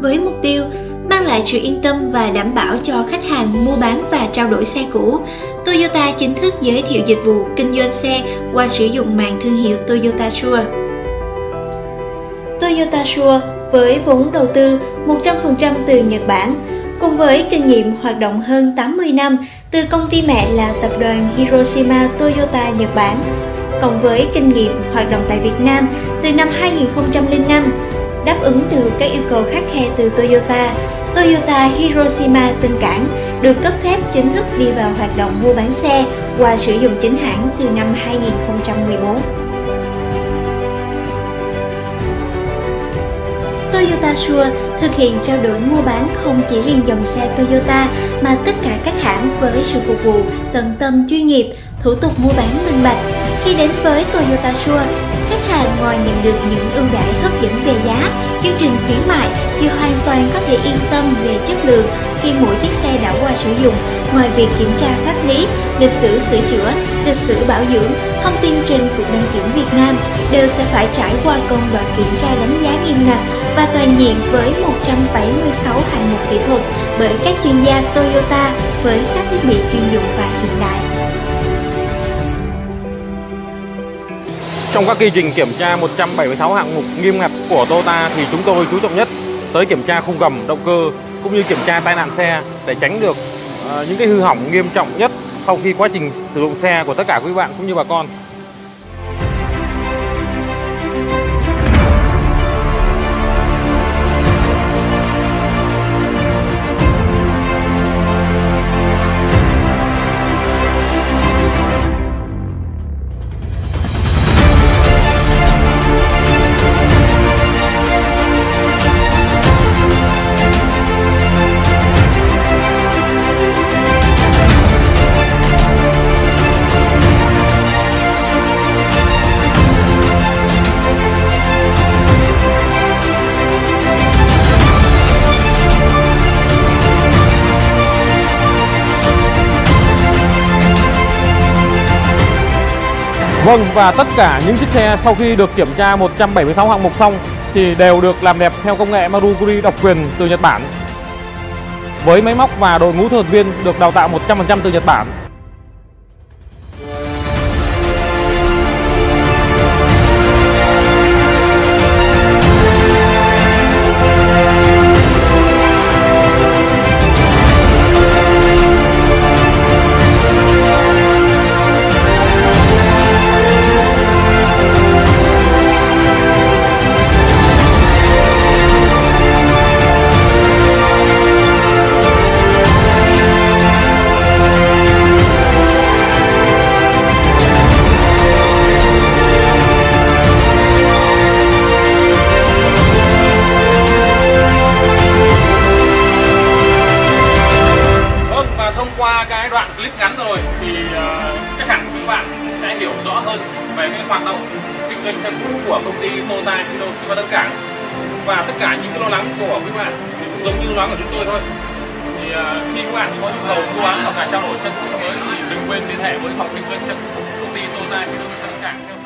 với mục tiêu mang lại sự yên tâm và đảm bảo cho khách hàng mua bán và trao đổi xe cũ. Toyota chính thức giới thiệu dịch vụ kinh doanh xe qua sử dụng mạng thương hiệu Toyota Sure. Toyota Sure với vốn đầu tư 100% từ Nhật Bản, cùng với kinh nghiệm hoạt động hơn 80 năm từ công ty mẹ là tập đoàn Hiroshima Toyota Nhật Bản, cộng với kinh nghiệm hoạt động tại Việt Nam từ năm 2005, đáp ứng được các yêu cầu khắc khe từ Toyota, Toyota Hiroshima Tân Cảng được cấp phép chính thức đi vào hoạt động mua bán xe qua sử dụng chính hãng từ năm 2014. Toyota Sure thực hiện trao đổi mua bán không chỉ riêng dòng xe Toyota mà tất cả các hãng với sự phục vụ tận tâm chuyên nghiệp, thủ tục mua bán minh bạch. Khi đến với Toyota Sure, khách ngoài nhận được những ưu đãi hấp dẫn về giá, chương trình khuyến mại thì hoàn toàn có thể yên tâm về chất lượng khi mỗi chiếc xe đã qua sử dụng. Ngoài việc kiểm tra pháp lý, lịch sử sửa chữa, lịch sử bảo dưỡng, thông tin trên Cục Đăng kiểm Việt Nam đều sẽ phải trải qua công đoạn kiểm tra đánh giá nghiêm ngặt và toàn diện với 176 hạng mục kỹ thuật bởi các chuyên gia Toyota với các thiết bị chuyên dụng và hiện đại. Trong các quy trình kiểm tra 176 hạng mục nghiêm ngặt của Toyota thì chúng tôi chú trọng nhất tới kiểm tra khung gầm, động cơ cũng như kiểm tra tai nạn xe để tránh được ờ, những cái hư hỏng nghiêm trọng nhất sau khi quá trình sử dụng xe của tất cả quý bạn cũng như bà con. Vâng và tất cả những chiếc xe sau khi được kiểm tra 176 hạng mục xong thì đều được làm đẹp theo công nghệ Maruguri độc quyền từ Nhật Bản. Với máy móc và đội ngũ thuật viên được đào tạo 100% từ Nhật Bản đoạn clip ngắn rồi thì uh, chắc hẳn các bạn sẽ hiểu rõ hơn về cái hoạt động kinh doanh xe cũ của công ty Toyota Hiroshima Tân Cảng. Và tất cả những cái lo lắng của các bạn thì cũng giống như lo lắng của chúng tôi thôi. Thì uh, khi các bạn có nhu cầu mua bán hoặc là trao đổi xe cũ sắp tới thì đừng quên liên hệ với phòng kinh doanh xe cũ công ty Toyota Hiroshima Tân Cảng